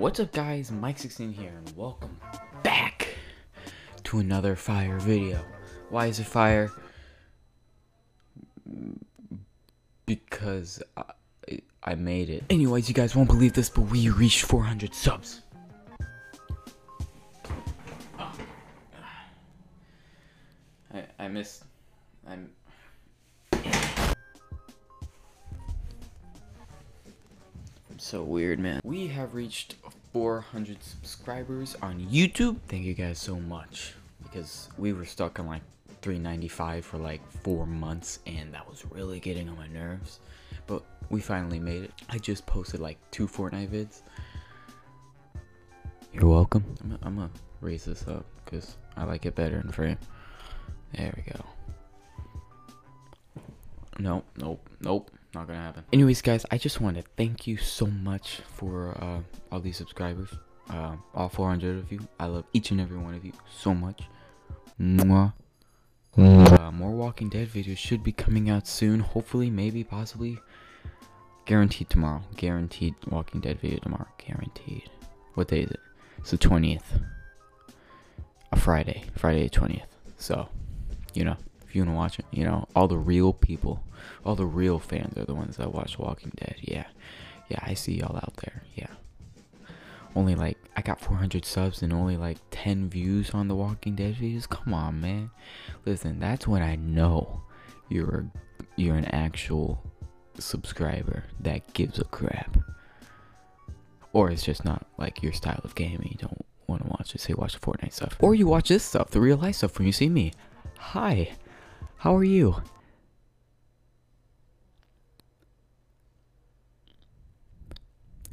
What's up guys, Mike16 here and welcome back to another fire video. Why is it fire? Because I, I made it. Anyways, you guys won't believe this, but we reached 400 subs. I, I missed, I'm, so weird, man. We have reached 400 subscribers on YouTube. Thank you guys so much because we were stuck on like 395 for like four months and that was really getting on my nerves. But we finally made it. I just posted like two Fortnite vids. You're welcome. I'm gonna raise this up because I like it better in frame. There we go. Nope, nope, nope. Not gonna happen. Anyways, guys, I just want to thank you so much for uh, all these subscribers. Uh, all 400 of you. I love each and every one of you so much. Mwah. Uh, more Walking Dead videos should be coming out soon. Hopefully, maybe, possibly. Guaranteed tomorrow. Guaranteed Walking Dead video tomorrow. Guaranteed. What day is it? It's the 20th. A Friday. Friday the 20th. So, you know if you want to watch it. You know, all the real people, all the real fans are the ones that watch Walking Dead. Yeah, yeah, I see y'all out there. Yeah. Only like I got 400 subs and only like 10 views on the Walking Dead videos. Come on, man. Listen, that's when I know you're you're an actual subscriber that gives a crap. Or it's just not like your style of gaming. You don't want to watch it. Say watch the Fortnite stuff. Or you watch this stuff, the real life stuff when you see me. Hi. How are you?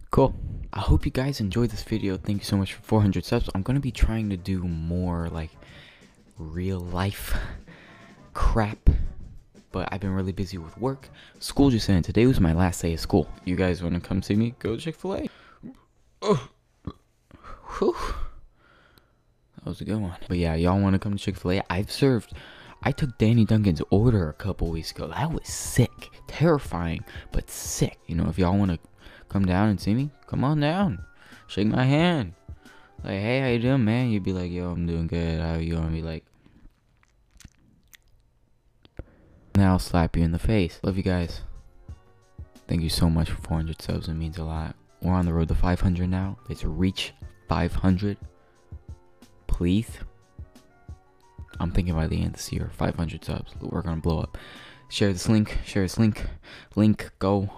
Cool. I hope you guys enjoyed this video. Thank you so much for 400 subs. I'm going to be trying to do more like real life crap. But I've been really busy with work. School just ended. Today was my last day of school. You guys want to come see me? Go to Chick-fil-A. Oh. Whew. That was a good one. But yeah, y'all want to come to Chick-fil-A? I've served I took Danny Duncan's order a couple weeks ago. That was sick. Terrifying, but sick. You know, if y'all want to come down and see me, come on down. Shake my hand. Like, hey, how you doing, man? You'd be like, yo, I'm doing good. How you? And be like, now I'll slap you in the face. Love you guys. Thank you so much for 400 subs. It means a lot. We're on the road to 500 now. Let's reach 500. Please. I'm thinking by the end of this year, 500 subs, we're gonna blow up. Share this link, share this link, link, go,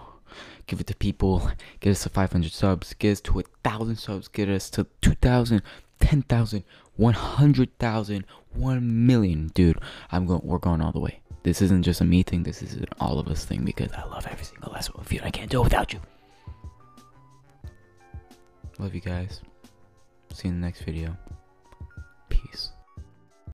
give it to people, get us to 500 subs, get us to a thousand subs, get us to 2,000, 10,000, 100,000, 1 million, dude. I'm going, we're going all the way. This isn't just a me thing, this is an all of us thing because I love every single last one of you I can't do it without you. Love you guys. See you in the next video.